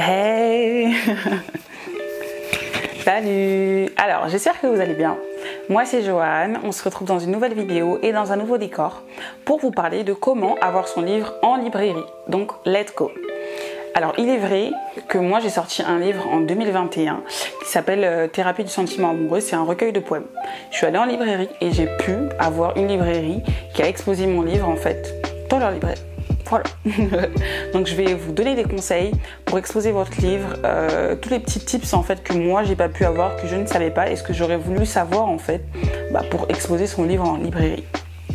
Hey Salut Alors, j'espère que vous allez bien. Moi, c'est Joanne. On se retrouve dans une nouvelle vidéo et dans un nouveau décor pour vous parler de comment avoir son livre en librairie. Donc, let's go alors, il est vrai que moi j'ai sorti un livre en 2021 qui s'appelle euh, Thérapie du sentiment amoureux. C'est un recueil de poèmes. Je suis allée en librairie et j'ai pu avoir une librairie qui a exposé mon livre en fait dans leur librairie. Voilà. Donc je vais vous donner des conseils pour exposer votre livre, euh, tous les petits tips en fait que moi j'ai pas pu avoir, que je ne savais pas et ce que j'aurais voulu savoir en fait bah, pour exposer son livre en librairie.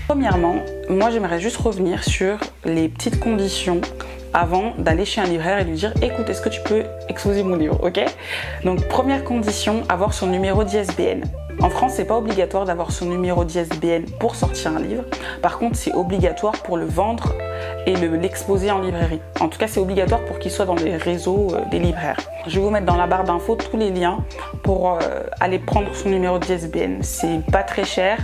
Premièrement, moi j'aimerais juste revenir sur les petites conditions avant d'aller chez un libraire et lui dire écoute est-ce que tu peux exposer mon livre ok? Donc première condition avoir son numéro d'ISBN en France, c'est pas obligatoire d'avoir son numéro d'ISBN pour sortir un livre. Par contre, c'est obligatoire pour le vendre et l'exposer en librairie. En tout cas, c'est obligatoire pour qu'il soit dans les réseaux euh, des libraires. Je vais vous mettre dans la barre d'infos tous les liens pour euh, aller prendre son numéro d'ISBN. C'est pas très cher.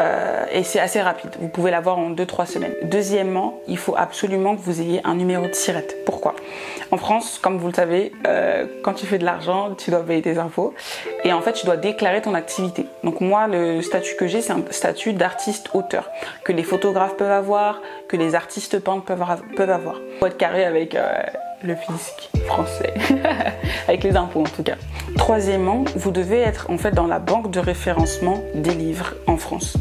Euh, et c'est assez rapide. Vous pouvez l'avoir en 2-3 semaines. Deuxièmement, il faut absolument que vous ayez un numéro de sirette. Pourquoi? En France, comme vous le savez, quand tu fais de l'argent, tu dois payer tes infos. Et en fait, tu dois déclarer ton activité. Donc moi, le statut que j'ai, c'est un statut d'artiste-auteur. Que les photographes peuvent avoir, que les artistes peuvent, avoir. Être carré avec... Euh, le fisc français, avec les impôts en tout cas. Troisièmement, vous devez être en fait dans la banque de référencement des livres en France.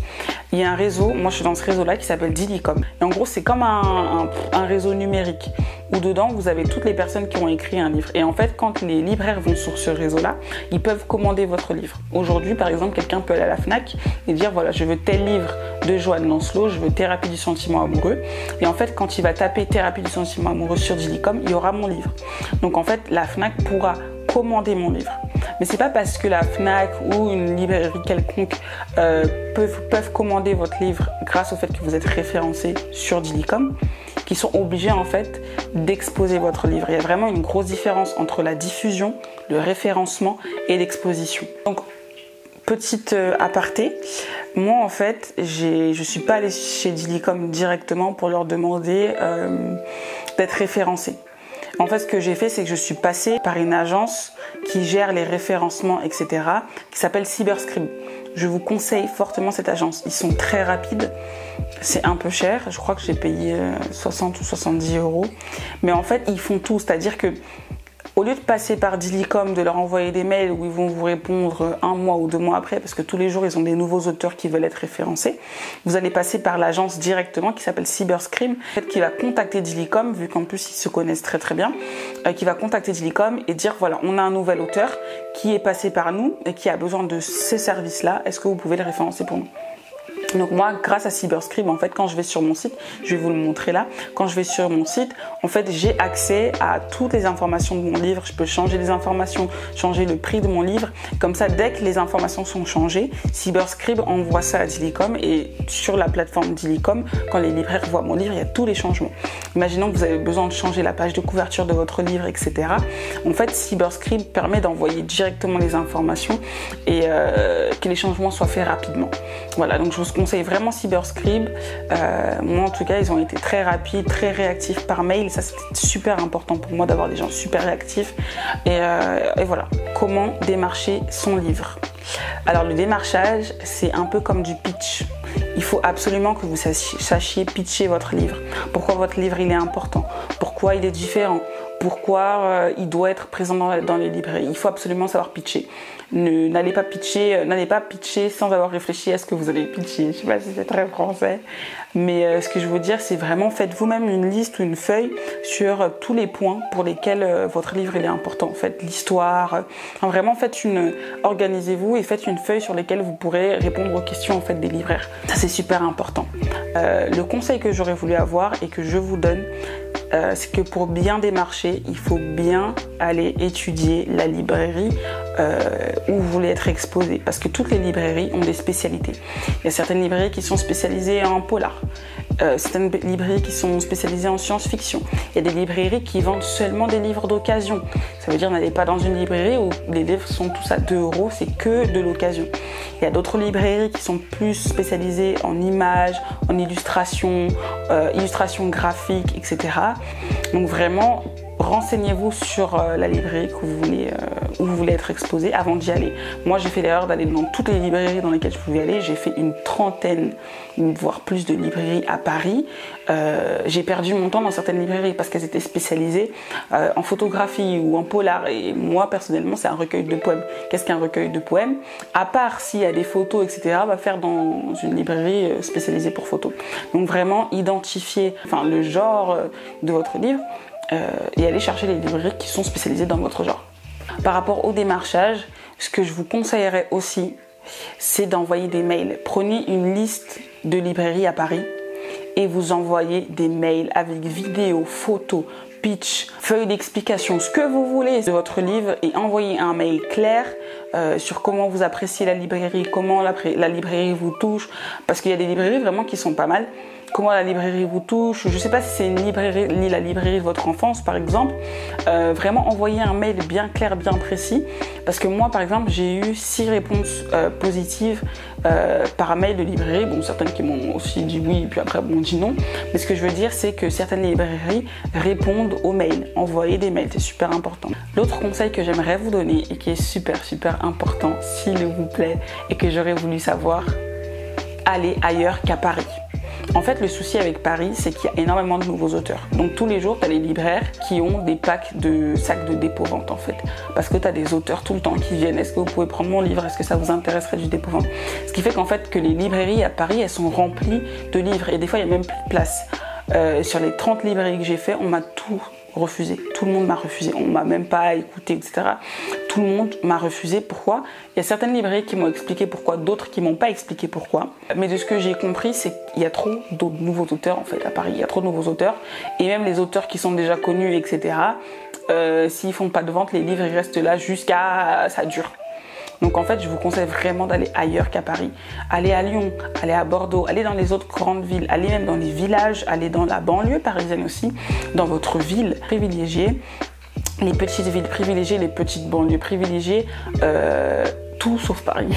Il y a un réseau, moi je suis dans ce réseau-là qui s'appelle Dilicom. Et en gros, c'est comme un, réseau numérique où dedans vous avez toutes les personnes qui ont écrit un livre. Et en fait, quand les libraires vont sur ce réseau-là, ils peuvent commander votre livre. Aujourd'hui, par exemple, quelqu'un peut aller à la Fnac et dire voilà, je veux tel livre de Joanne Lancelot, je veux Thérapie du sentiment amoureux. Et en fait, quand il va taper Thérapie du sentiment amoureux sur Dilicom, il y aura mon livre. Donc en fait, la Fnac pourra commander mon livre. Mais c'est pas parce que la Fnac ou une librairie quelconque euh, peuvent, commander votre livre grâce au fait que vous êtes référencé sur Dilicom qu'ils sont obligés en fait d'exposer votre livre. Il y a vraiment une grosse différence entre la diffusion, le référencement et l'exposition. Donc petite euh, aparté, moi en fait, je suis pas allée chez Dilicom directement pour leur demander euh, d'être référencé. En fait, ce que j'ai fait, c'est que je suis passée par une agence qui gère les référencements, etc., qui s'appelle Cyberscribe. Je vous conseille fortement cette agence. Ils sont très rapides. C'est un peu cher. Je crois que j'ai payé 60 euh, ou 70 euros. Mais en fait, ils font tout. C'est-à-dire que au lieu de passer par Dilicom, de leur envoyer des mails où ils vont vous répondre un mois ou deux mois après, parce que tous les jours ils ont des nouveaux auteurs qui veulent être référencés, vous allez passer par l'agence directement qui s'appelle Cyberscream, qui va contacter Dilicom, vu qu'en plus ils se connaissent très très bien, euh, qui va contacter Dilicom et dire voilà, on a un nouvel auteur qui est passé par nous et qui a besoin de ces services-là, est-ce que vous pouvez le référencer pour nous? Donc moi, grâce à Cyberscribe, en fait, quand je vais sur mon site, je vais vous le montrer là, quand je vais sur mon site, en fait, j'ai accès à toutes les informations de mon livre. Je peux changer les informations, changer le prix de mon livre. Comme ça, dès que les informations sont changées, Cyberscribe envoie ça à Dilicom et sur la plateforme Dilicom, quand les libraires voient mon livre, il y a tous les changements. Imaginons que vous avez besoin de changer la page de couverture de votre livre, etc. En fait, Cyberscribe permet d'envoyer directement les informations et euh, que les changements soient faits rapidement. Voilà, donc je vous conseille vraiment Cyberscribe. Euh, moi, en tout cas, ils ont été très rapides, très réactifs par mail. Ça, c'était super important pour moi d'avoir des gens super réactifs. Et, euh, voilà, comment démarcher son livre. Alors, le démarchage, c'est un peu comme du pitch. Il faut absolument que vous sachiez pitcher votre livre. Pourquoi votre livre il est important? Pourquoi il est différent? Pourquoi euh, il doit être présent dans, les librairies? Il faut absolument savoir pitcher. N'allez pas pitcher, euh, n'allez pas pitcher sans avoir réfléchi à ce que vous allez pitcher. Je sais pas si c'est très français, mais euh, ce que je veux dire, c'est vraiment faites vous-même une liste ou une feuille sur tous les points pour lesquels votre livre est important. Faites l'histoire, vraiment faites une, organisez-vous et faites une feuille sur laquelle vous pourrez répondre aux questions en fait des libraires. Ça c'est super important. le conseil que j'aurais voulu avoir et que je vous donne, euh, c'est que pour bien démarcher, il faut bien aller étudier la librairie euh, où vous voulez être exposé. Parce que toutes les librairies ont des spécialités. Il y a certaines librairies qui sont spécialisées en polar. Euh, certaines librairies qui sont spécialisées en science-fiction. Il y a des librairies qui vendent seulement des livres d'occasion. Ça veut dire n'allez pas dans une librairie où les livres sont tous à 2 euros, c'est que de l'occasion. Il y a d'autres librairies qui sont plus spécialisées en images, en illustration, euh, illustration graphique, etc. Donc vraiment, renseignez-vous sur euh, la librairie euh, où vous voulez être exposé avant d'y aller. Moi, j'ai fait l'erreur d'aller dans toutes les librairies dans lesquelles je pouvais aller. J'ai fait une trentaine, voire plus de librairies à Paris. Euh, j'ai perdu mon temps dans certaines librairies parce qu'elles étaient spécialisées en photographie ou en polar. Et moi, personnellement, c'est un recueil de poèmes. Qu'est-ce qu'un recueil de poèmes? À part s'il y a des photos, etc., va faire dans une librairie spécialisée pour photos. Donc vraiment identifier enfin, le genre de votre livre et aller chercher les librairies qui sont spécialisées dans votre genre. Par rapport au démarchage, ce que je vous conseillerais aussi, c'est d'envoyer des mails. Prenez une liste de librairies à Paris et vous envoyez des mails avec vidéos, photos, pitch, feuilles d'explication, ce que vous voulez de votre livre et envoyez un mail clair euh, sur comment vous appréciez la librairie, comment la, la librairie vous touche, parce qu'il y a des librairies vraiment qui sont pas mal comment la librairie vous touche. Je ne sais pas si c'est librairie, la librairie de votre enfance par exemple. Euh, vraiment envoyer un mail bien clair, bien précis. Parce que moi par exemple j'ai eu six réponses euh, positives euh, par mail de librairie. Bon certaines qui m'ont aussi dit oui puis après m'ont dit non. Mais ce que je veux dire c'est que certaines librairies répondent aux mails. Envoyer des mails c'est super important. L'autre conseil que j'aimerais vous donner et qui est super super important s'il vous plaît et que j'aurais voulu savoir, allez ailleurs qu'à Paris. En fait, le souci avec Paris, c'est qu'il y a énormément de nouveaux auteurs. Donc tous les jours, tu les libraires qui ont des packs de sacs de dépôt-vente en fait. Parce que tu as des auteurs tout le temps qui viennent. Est-ce que vous pouvez prendre mon livre? Est-ce que ça vous intéresserait du dépôt-vente? Ce qui fait qu'en fait, que les librairies à Paris, elles sont remplies de livres. Et des fois, il n'y a même plus de place. Euh, sur les 30 librairies que j'ai fait, on m'a tout refusé. Tout le monde m'a refusé. On m'a même pas écouté, etc. Tout le monde m'a refusé. Pourquoi? Il y a certaines librairies qui m'ont expliqué pourquoi, d'autres qui m'ont pas expliqué pourquoi. Mais de ce que j'ai compris, c'est qu'il y a trop de nouveaux auteurs en fait à Paris. Il y a trop de nouveaux auteurs et même les auteurs qui sont déjà connus, etc. Euh, S'ils font pas de vente, les livres ils restent là jusqu'à ça dure. Donc en fait, je vous conseille vraiment d'aller ailleurs qu'à Paris. Aller à Lyon, aller à Bordeaux, aller dans les autres grandes villes, aller même dans les villages, aller dans la banlieue parisienne aussi, dans votre ville privilégiée les petites villes privilégiées, les petites banlieues privilégiées, euh, tout sauf Paris.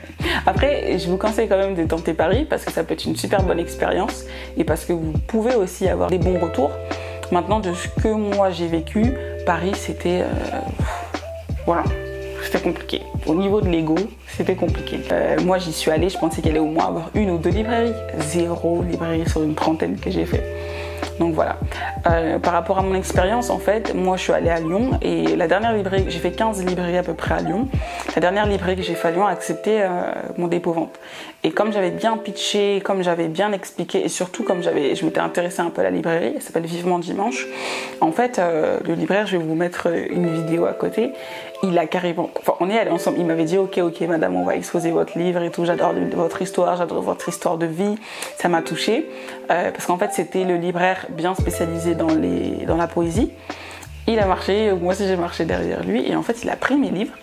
Après, je vous conseille quand même de tenter Paris parce que ça peut être une super bonne expérience et parce que vous pouvez aussi avoir des bons retours. Maintenant, de ce que moi j'ai vécu, Paris c'était. Euh, voilà, c'était compliqué. Au niveau de l'ego, c'était compliqué. Euh, moi, j'y suis allée, je pensais qu'il allait au moins avoir une ou deux librairies. Zéro librairie sur une trentaine que j'ai fait. Donc voilà. Euh, par rapport à mon expérience, en fait, moi je suis allée à Lyon et la dernière librairie, j'ai fait 15 librairies à peu près à Lyon. La dernière librairie que j'ai fait à Lyon a accepté euh, mon dépôt-vente. Et comme j'avais bien pitché, comme j'avais bien expliqué et surtout comme j'avais, je m'étais intéressée un peu à la librairie, elle s'appelle Vivement Dimanche. En fait, le libraire, je vais vous mettre une vidéo à côté. Il a carrément, enfin, on est allés ensemble. Il m'avait dit, ok, ok, madame, on va exposer votre livre et tout. J'adore votre histoire, j'adore votre histoire de vie. Ça m'a touchée parce qu'en fait, c'était le libraire bien spécialisé dans, les, dans la poésie. Il a marché, moi aussi j'ai marché derrière lui, et en fait il a pris mes livres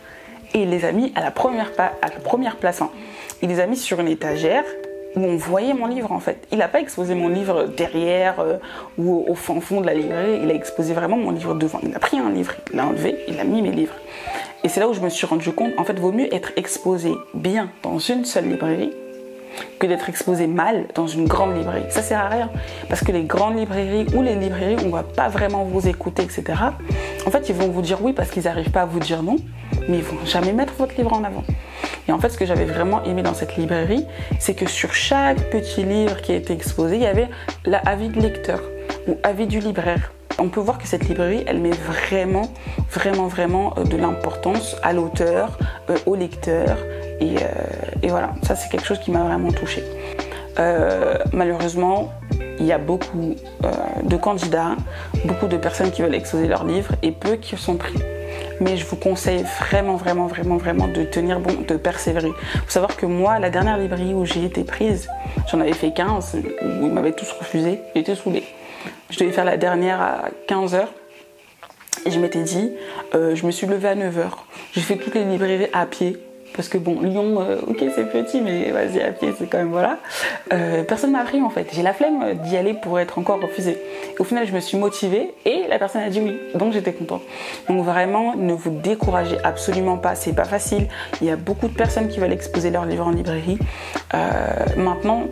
et il les a mis à la première, place. Il les a mis sur une étagère où on voyait mon livre en fait. Il n'a pas exposé mon livre derrière euh, ou au, fond, fond de la librairie, il a exposé vraiment mon livre devant. Il a pris un livre, il l'a enlevé, il a mis mes livres. Et c'est là où je me suis rendu compte, en fait, vaut mieux être exposé bien dans une seule librairie que d'être exposé mal dans une grande librairie. Ça sert à rien. Parce que les grandes librairies ou les librairies où on va pas vraiment vous écouter, etc., en fait, ils vont vous dire oui parce qu'ils n'arrivent pas à vous dire non, mais ils vont jamais mettre votre livre en avant. Et en fait, ce que j'avais vraiment aimé dans cette librairie, c'est que sur chaque petit livre qui a été exposé, il y avait l'avis de lecteur ou avis du libraire. On peut voir que cette librairie, elle met vraiment, vraiment, vraiment euh, de l'importance à l'auteur, euh, au lecteur, euh, et, voilà, ça c'est quelque chose qui m'a vraiment touchée. Malheureusement, il y a beaucoup de candidats, beaucoup de personnes qui veulent exposer leurs livres et peu qui sont pris. Mais je vous conseille vraiment, vraiment, vraiment, vraiment de tenir bon, de persévérer. Faut savoir que moi, la dernière librairie où j'ai été prise, j'en avais fait 15, où ils m'avaient tous refusé, j'étais saoulée. Je devais faire la dernière à 15h. Et je m'étais dit, je me suis levée à 9h. J'ai fait toutes les librairies à pied parce que bon, Lyon, euh, ok, c'est petit, mais vas-y, à pied, c'est quand même voilà. Euh, personne m'a pris en fait. J'ai la flemme d'y aller pour être encore refusée. Au final, je me suis motivée et la personne a dit oui. Donc j'étais contente. Donc vraiment, ne vous découragez absolument pas. C'est pas facile. Il y a beaucoup de personnes qui veulent exposer leurs livres en librairie. Euh, maintenant,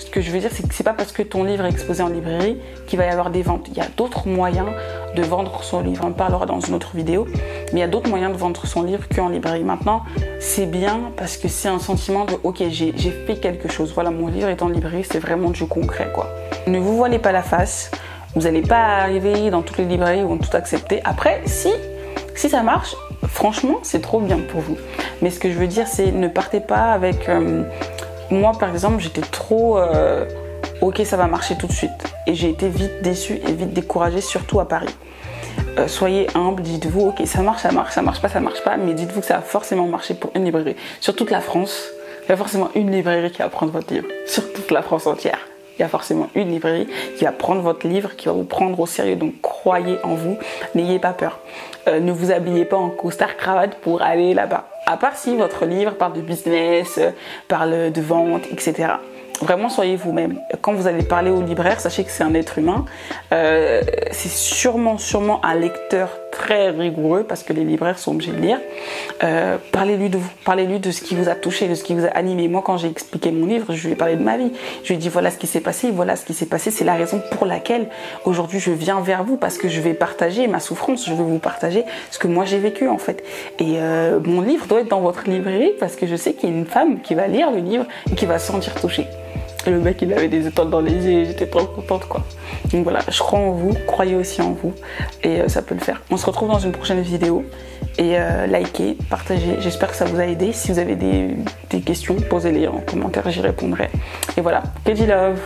ce que je veux dire, c'est que c'est pas parce que ton livre est exposé en librairie qu'il va y avoir des ventes. Il y a d'autres moyens de vendre son livre. On parlera dans une autre vidéo, mais il y a d'autres moyens de vendre son livre qu'en librairie. Maintenant, c'est bien parce que c'est un sentiment de ok, j'ai fait quelque chose. Voilà, mon livre est en librairie, c'est vraiment du concret quoi. Ne vous voilez pas la face. Vous n'allez pas arriver dans toutes les librairies où on tout accepter. Après, si si ça marche, franchement, c'est trop bien pour vous. Mais ce que je veux dire, c'est ne partez pas avec. Euh, moi, par exemple, j'étais trop. Euh, ok, ça va marcher tout de suite. Et j'ai été vite déçue et vite découragée, surtout à Paris. Euh, soyez humble, dites-vous, ok, ça marche, ça marche, ça marche pas, ça marche pas, mais dites-vous que ça a forcément marché pour une librairie. Sur toute la France, il y a forcément une librairie qui va prendre votre livre. Sur toute la France entière. Il y a forcément une librairie qui va prendre votre livre, qui va vous prendre au sérieux. Donc croyez en vous, n'ayez pas peur. Euh, ne vous habillez pas en costard cravate pour aller là-bas. À part si votre livre parle de business, euh, parle de vente, etc. Vraiment, soyez vous-même. Quand vous allez parler au libraire, sachez que c'est un être humain. Euh, c'est sûrement, sûrement un lecteur très rigoureux parce que les libraires sont obligés de lire. Euh, parlez-lui de vous, parlez-lui de ce qui vous a touché, de ce qui vous a animé. Moi, quand j'ai expliqué mon livre, je lui ai parlé de ma vie. Je lui ai dit voilà ce qui s'est passé, voilà ce qui s'est passé. C'est la raison pour laquelle aujourd'hui je viens vers vous parce que je vais partager ma souffrance, je vais vous partager ce que moi j'ai vécu en fait. Et euh, mon livre doit être dans votre librairie parce que je sais qu'il y a une femme qui va lire le livre et qui va se sentir touchée. Le mec, il avait des étoiles dans les yeux, j'étais trop contente quoi. Donc voilà, je crois en vous, croyez aussi en vous et euh, ça peut le faire. On se retrouve dans une prochaine vidéo et euh, likez, partagez. J'espère que ça vous a aidé. Si vous avez des, des questions, posez-les en commentaire, j'y répondrai. Et voilà, que love